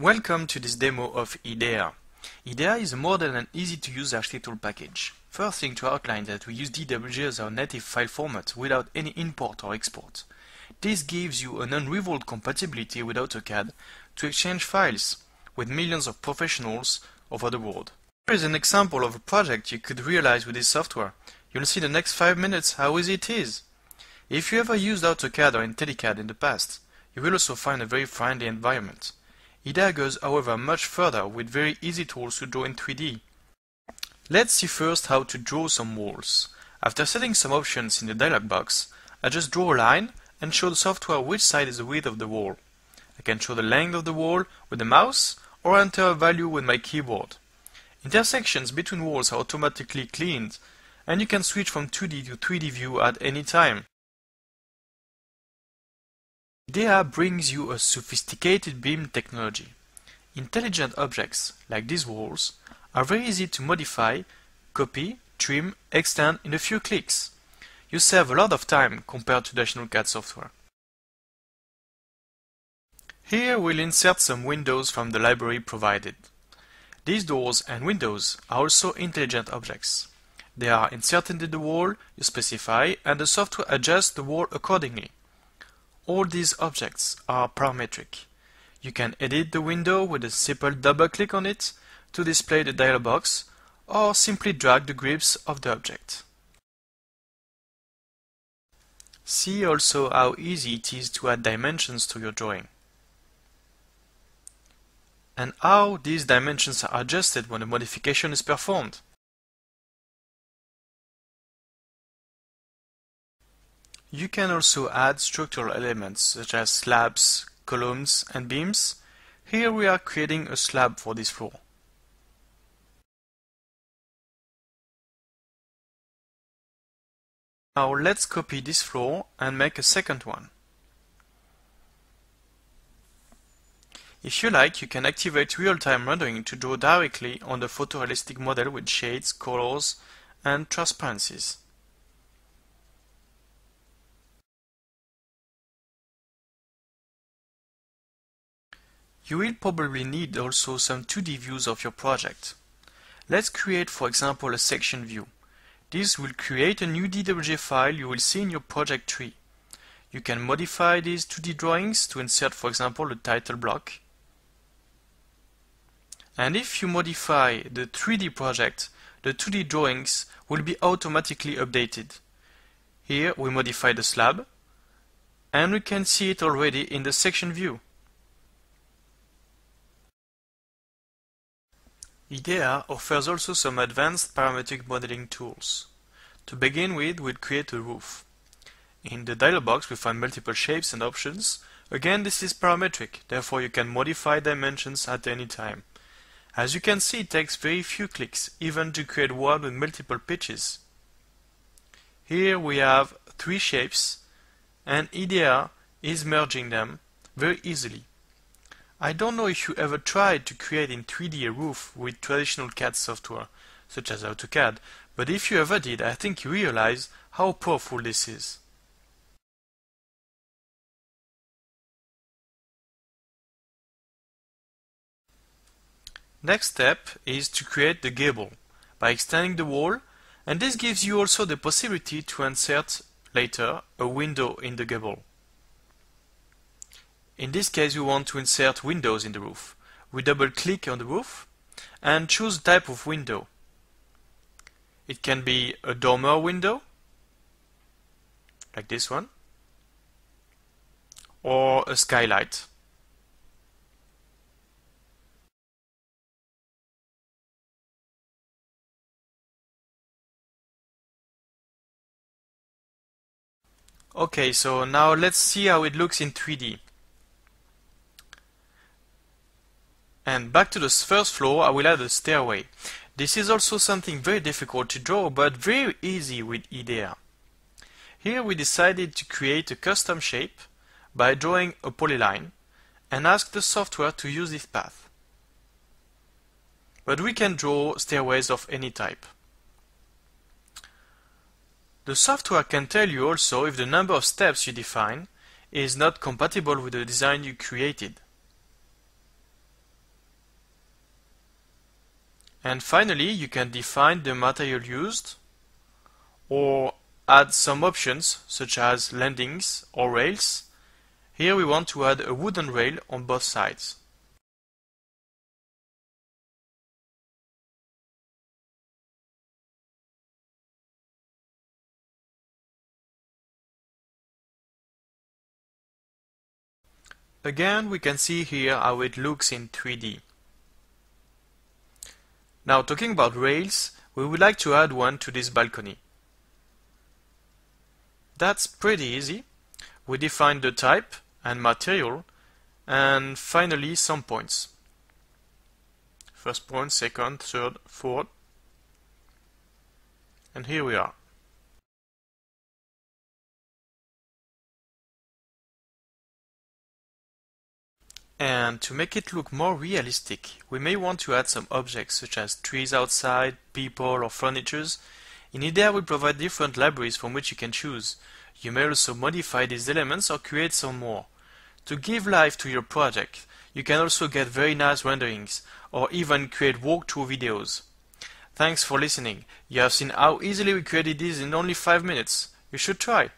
Welcome to this demo of IDEA. IDEA is a modern and easy to use architectural package. First thing to outline that we use DWG as our native file format without any import or export. This gives you an unrivaled compatibility with AutoCAD to exchange files with millions of professionals over the world. Here is an example of a project you could realize with this software. You'll see in the next 5 minutes how easy it is. If you ever used AutoCAD or IntelliCAD in the past, you will also find a very friendly environment. IDEA goes however much further with very easy tools to draw in 3D. Let's see first how to draw some walls. After setting some options in the dialog box, I just draw a line and show the software which side is the width of the wall. I can show the length of the wall with the mouse or enter a value with my keyboard. Intersections between walls are automatically cleaned and you can switch from 2D to 3D view at any time. IDEA brings you a sophisticated BIM technology. Intelligent objects, like these walls, are very easy to modify, copy, trim, extend in a few clicks. You save a lot of time compared to traditional CAD software. Here we'll insert some windows from the library provided. These doors and windows are also intelligent objects. They are inserted in the wall you specify and the software adjusts the wall accordingly. All these objects are parametric. You can edit the window with a simple double click on it to display the dialog box or simply drag the grips of the object. See also how easy it is to add dimensions to your drawing and how these dimensions are adjusted when a modification is performed. You can also add structural elements such as slabs, columns and beams. Here we are creating a slab for this floor. Now let's copy this floor and make a second one. If you like, you can activate real-time rendering to draw directly on the photorealistic model with shades, colors, and transparencies. You will probably need also some 2D views of your project. Let's create for example a section view. This will create a new DWG file you will see in your project tree. You can modify these 2D drawings to insert for example a title block. And if you modify the 3D project, the 2D drawings will be automatically updated. Here we modify the slab and we can see it already in the section view. IDEA offers also some advanced parametric modeling tools. To begin with, we'll create a roof. In the dialog box we find multiple shapes and options. Again, this is parametric, therefore you can modify dimensions at any time. As you can see, it takes very few clicks, even to create one with multiple pitches. Here we have three shapes, and IDEA is merging them very easily. I don't know if you ever tried to create in 3D a roof with traditional CAD software, such as AutoCAD, but if you ever did, I think you realize how powerful this is. Next step is to create the gable by extending the wall and this gives you also the possibility to insert later a window in the gable. In this case we want to insert windows in the roof. We double click on the roof and choose type of window. It can be a dormer window, like this one, or a skylight. Okay, so now let's see how it looks in 3D. And back to the first floor, I will add a stairway. This is also something very difficult to draw, but very easy with IDEA. Here we decided to create a custom shape by drawing a polyline and ask the software to use this path. But we can draw stairways of any type. The software can tell you also if the number of steps you define is not compatible with the design you created. And finally, you can define the material used or add some options such as landings or rails. Here we want to add a wooden rail on both sides. Again, we can see here how it looks in 3D. Now talking about rails, we would like to add one to this balcony. That's pretty easy. We define the type and material and finally some points. First point, second, third, fourth. And here we are. And to make it look more realistic, we may want to add some objects such as trees outside, people or furnitures. In IDEA we provide different libraries from which you can choose. You may also modify these elements or create some more. To give life to your project, you can also get very nice renderings or even create walkthrough videos. Thanks for listening. You have seen how easily we created these in only 5 minutes. You should try.